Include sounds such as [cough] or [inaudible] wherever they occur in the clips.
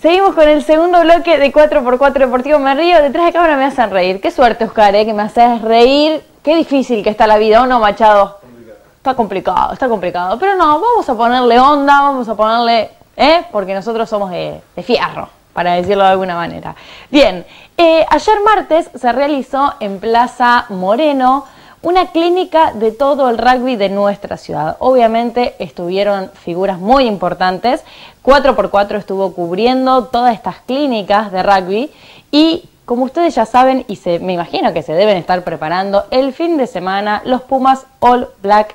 Seguimos con el segundo bloque de 4x4 Deportivo Me Río. Detrás de cámara me hacen reír. Qué suerte, Oscar, ¿eh? que me haces reír. Qué difícil que está la vida, ¿o no, Machado? Está complicado, está complicado. Pero no, vamos a ponerle onda, vamos a ponerle, ¿eh? Porque nosotros somos de, de fierro, para decirlo de alguna manera. Bien, eh, ayer martes se realizó en Plaza Moreno una clínica de todo el rugby de nuestra ciudad. Obviamente estuvieron figuras muy importantes. 4x4 estuvo cubriendo todas estas clínicas de rugby y como ustedes ya saben y se, me imagino que se deben estar preparando el fin de semana los Pumas All Black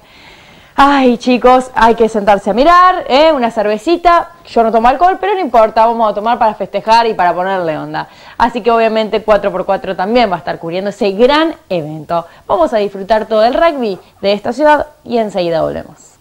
Ay, chicos, hay que sentarse a mirar, ¿eh? una cervecita. Yo no tomo alcohol, pero no importa, vamos a tomar para festejar y para ponerle onda. Así que obviamente 4x4 también va a estar cubriendo ese gran evento. Vamos a disfrutar todo el rugby de esta ciudad y enseguida volvemos.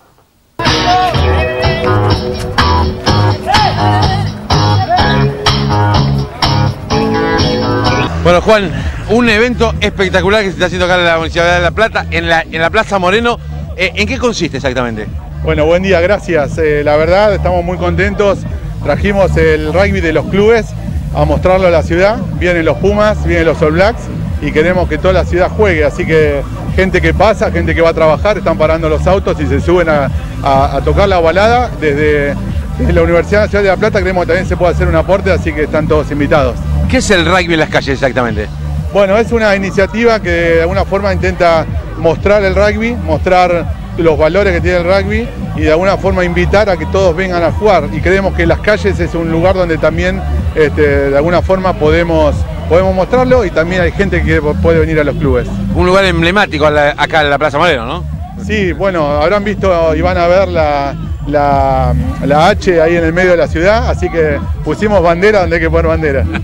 Bueno, Juan, un evento espectacular que se está haciendo acá en la Universidad de La Plata, en la, en la Plaza Moreno. Eh, ¿En qué consiste exactamente? Bueno, buen día, gracias. Eh, la verdad, estamos muy contentos. Trajimos el rugby de los clubes a mostrarlo a la ciudad. Vienen los Pumas, vienen los All Blacks y queremos que toda la ciudad juegue. Así que gente que pasa, gente que va a trabajar, están parando los autos y se suben a, a- a tocar la balada. Desde, desde la Universidad Nacional de La Plata creemos que también se puede hacer un aporte, así que están todos invitados. ¿Qué es el rugby en las calles exactamente? Bueno, es una iniciativa que de alguna forma intenta mostrar el rugby, mostrar los valores que tiene el rugby y de alguna forma invitar a que todos vengan a jugar. Y creemos que las calles es un lugar donde también este, de alguna forma podemos, podemos mostrarlo y también hay gente que puede venir a los clubes. Un lugar emblemático acá en la Plaza Moreno, ¿no? Sí, bueno, habrán visto y van a ver la, la, la H ahí en el medio de la ciudad, así que pusimos bandera donde hay que poner bandera. [laughs]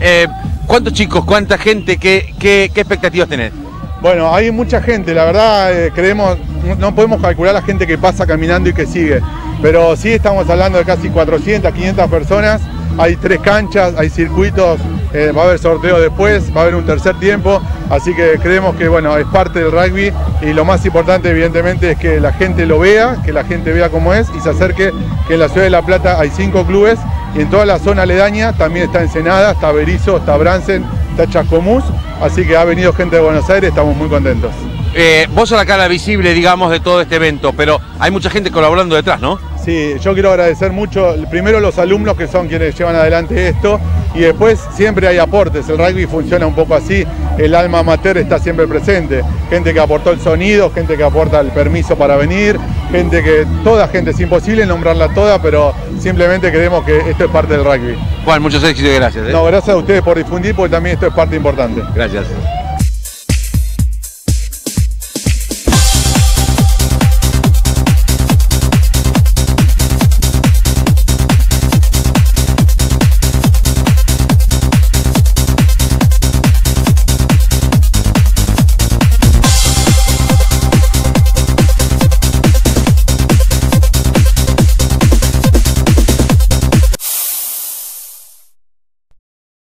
Eh, ¿Cuántos chicos, cuánta gente, qué, qué, expectativas tenés? Bueno, hay mucha gente, la verdad eh, creemos, no- no podemos calcular la gente que pasa caminando y que sigue, pero sí estamos hablando de casi 400, 500 personas, hay tres canchas, hay circuitos, eh, va a haber sorteo después, va a haber un tercer tiempo, así que creemos que bueno, es parte del rugby y lo más importante evidentemente es que la gente lo vea, que la gente vea cómo es y se acerque, que en la ciudad de La Plata hay cinco clubes y en toda la zona aledaña también está Ensenada, está Berizo, está Bransen, está Chascomús, así que ha venido gente de Buenos Aires, estamos muy contentos. Eh, vos sos la cara visible, digamos, de todo este evento, pero hay mucha gente colaborando detrás, ¿no? Sí, yo quiero agradecer mucho, primero los alumnos que son quienes llevan adelante esto y después siempre hay aportes, el rugby funciona un poco así, el alma mater está siempre presente, gente que aportó el sonido, gente que aporta el permiso para venir, gente que, toda gente, es imposible nombrarla toda, pero simplemente creemos que esto es parte del rugby. Juan, muchos éxitos y gracias. ¿eh? No, gracias a ustedes por difundir porque también esto es parte importante. Gracias.